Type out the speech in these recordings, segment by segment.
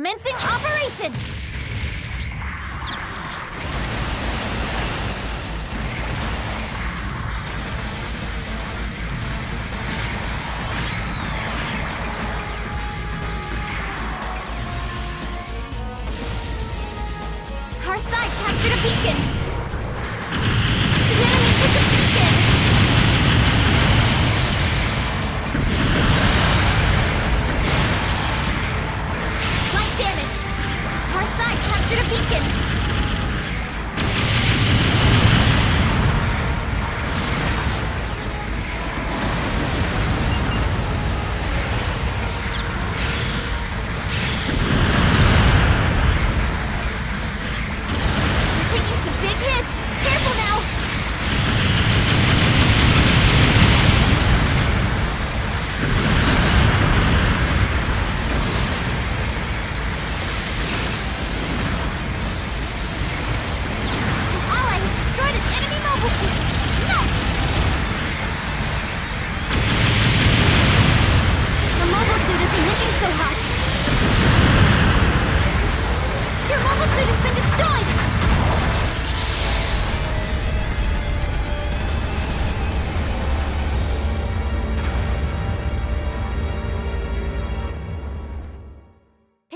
Commencing operation! Our side captured a beacon! captured a beacon!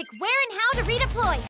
like where and how to redeploy.